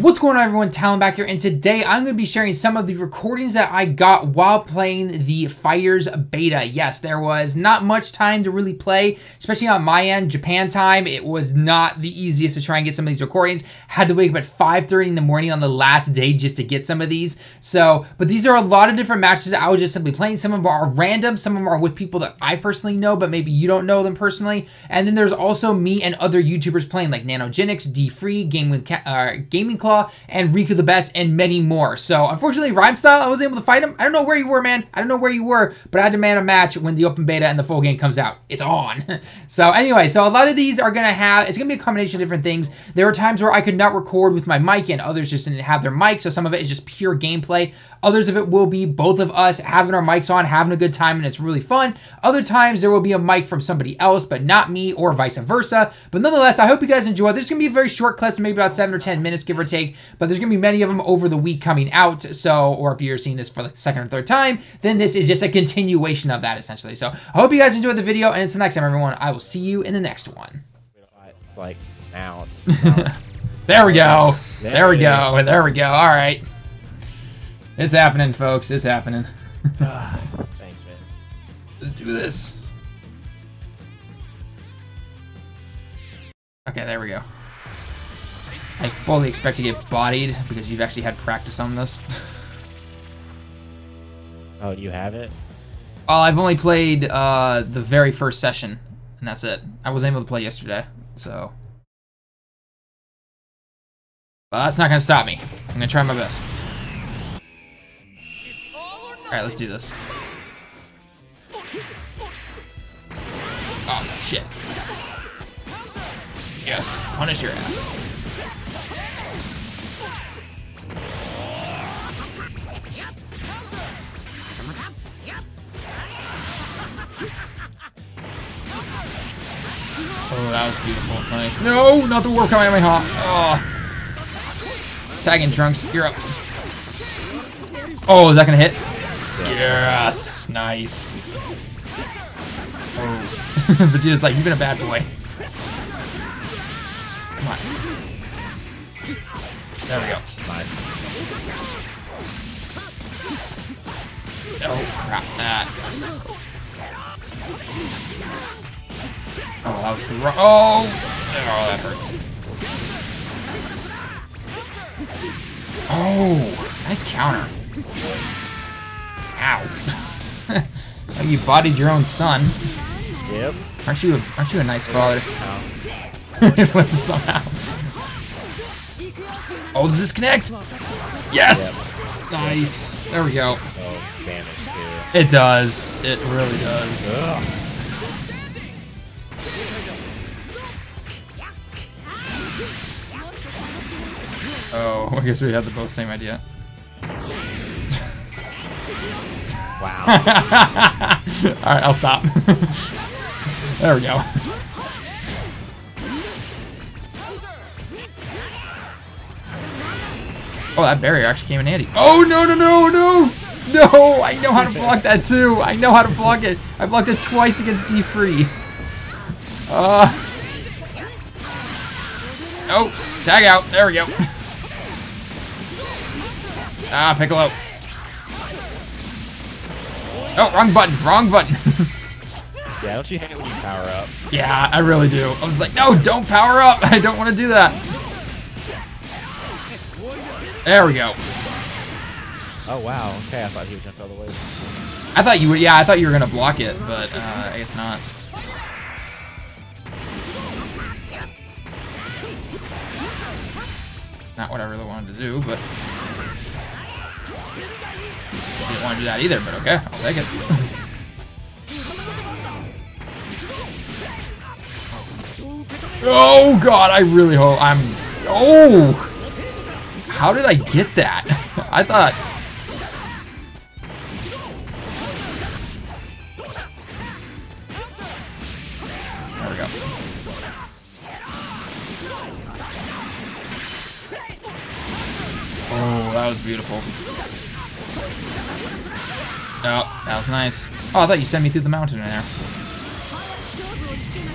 What's going on everyone, Tallen back here, and today I'm going to be sharing some of the recordings that I got while playing the FighterZ beta. Yes, there was not much time to really play, especially on my end, Japan time. It was not the easiest to try and get some of these recordings. Had to wake up at 5.30 in the morning on the last day just to get some of these. So, but these are a lot of different matches I was just simply playing. Some of them are random, some of them are with people that I personally know, but maybe you don't know them personally. And then there's also me and other YouTubers playing like Nanogenix, D-Free, Game with uh, Gaming Claw, and Riku the Best, and many more. So unfortunately, Rhyme Style, I was able to fight him. I don't know where you were, man. I don't know where you were, but I man a match when the open beta and the full game comes out. It's on. so anyway, so a lot of these are gonna have, it's gonna be a combination of different things. There are times where I could not record with my mic and others just didn't have their mic, so some of it is just pure gameplay. Others of it will be both of us having our mics on, having a good time, and it's really fun. Other times there will be a mic from somebody else, but not me, or vice versa. But nonetheless, I hope you guys enjoy. There's gonna be a very short clips, maybe about seven or 10 minutes, give or take, but there's gonna be many of them over the week coming out. So, or if you're seeing this for the second or third time, then this is just a continuation of that essentially. So I hope you guys enjoyed the video, and until next time, everyone, I will see you in the next one. Like now. there we go. There There we it go. There we go. All right. It's happening, folks. It's happening. Ah, Thanks, man. Let's do this. Okay, there we go. I fully expect to get bodied because you've actually had practice on this. Oh, you have it? Oh, I've only played uh, the very first session, and that's it. I wasn't able to play yesterday, so. But that's not gonna stop me. I'm gonna try my best. Alright, let's do this. Oh, shit. Yes, punish your ass. Oh, that was beautiful. Nice. No, not the war coming at my hot. Oh. Tagging Trunks, you're up. Oh, is that gonna hit? Yes, nice. Oh. Vegeta's like, you've been a bad boy. Come on. There we go. Oh, crap. That. Oh, that was the wrong. Oh! Oh, that hurts. Oh, nice counter. Ow. Oh, you bodied your own son. Yep. Aren't you a, aren't you a nice father? Oh. Somehow. Oh, does this connect? Yes! Nice. There we go. Oh, so damage. It does. It really does. Ugh. Oh, I guess we had the both same idea. Wow. Alright, I'll stop. there we go. Oh, that barrier actually came in handy. Oh, no, no, no, no! No! I know how to block that too! I know how to block it! I blocked it twice against D-Free. Uh... Oh, tag out. There we go. Ah, Piccolo. Oh, wrong button, wrong button. yeah, don't you hate it when you power up? yeah, I really do. I was like, no, don't power up. I don't want to do that. There we go. Oh wow. Okay, I thought he would jump all the way. I thought you would, yeah, I thought you were going to block it, but uh, I guess not. Not what I really wanted to do, but... Didn't want to do that either, but okay, I'll take it. Oh god, I really hope I'm. Oh! How did I get that? I thought. Beautiful. Oh, that was nice. Oh, I thought you sent me through the mountain in there.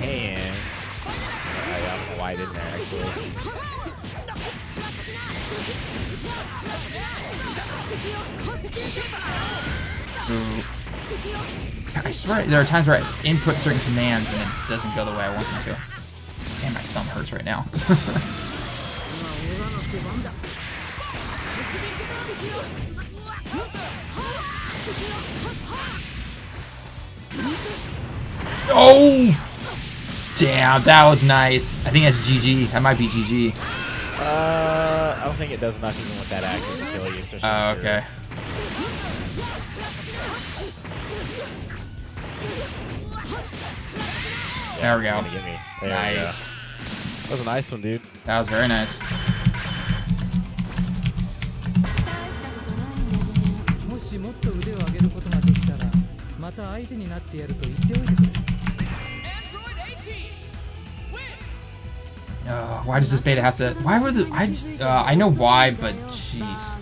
And. Yeah, yeah, wide in there, actually. I swear there are times where I input certain commands and it doesn't go the way I want them to. Damn, my thumb hurts right now. oh! Damn, that was nice. I think that's GG. That might be GG. Uh, I don't think it does even with that action to kill you. Oh, you're- okay. There we go. gonna get me. There we go. Nice. That was a nice one, dude. That was very nice. と腕を上げることができたらまた相手になってやると言っておいてくれ Uh, why does this beta have to? Why were the? I just, uh, I know why, but jeez,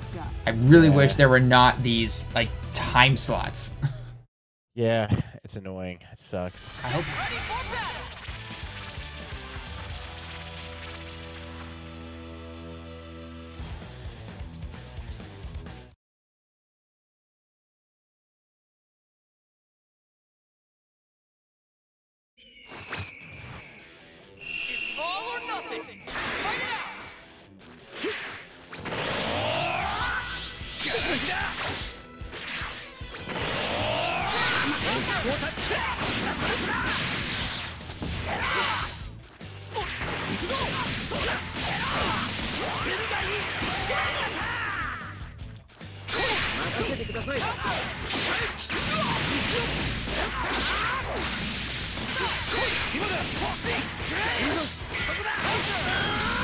I really wish there were not these like time slots. Yeah, it's annoying. It sucks. I hope. 日だ。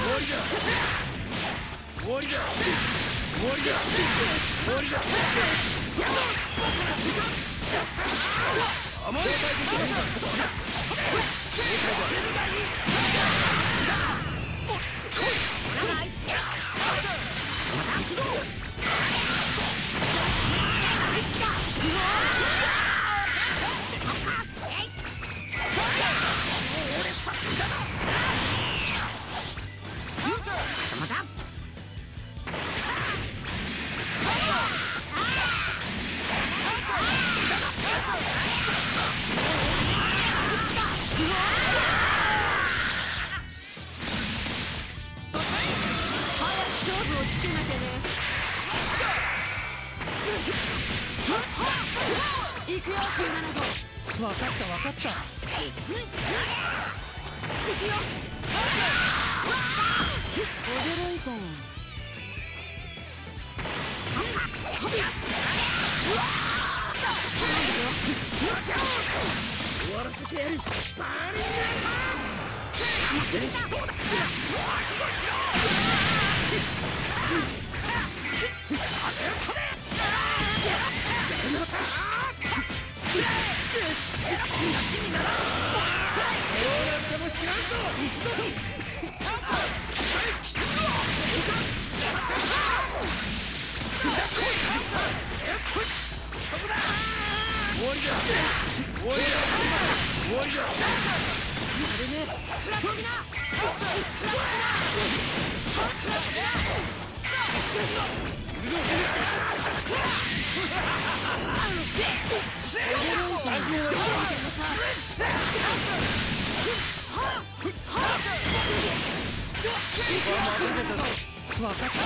終わりだ。終わりだ。終わりだ。守りわかったわかった。行くよ。驚いたよし Yeah! 分かハた分かった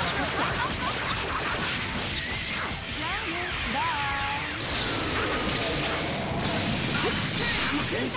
じ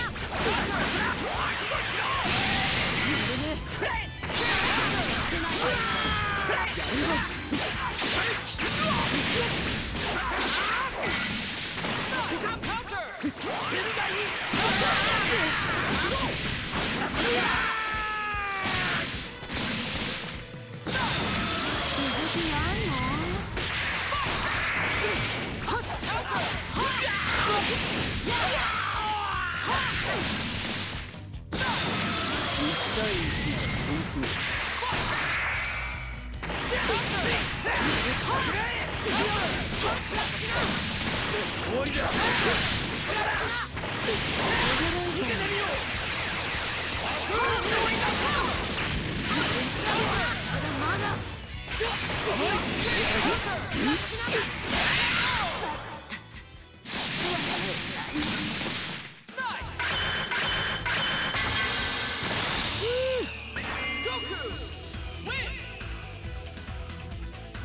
Yeah!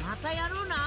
またやろうな。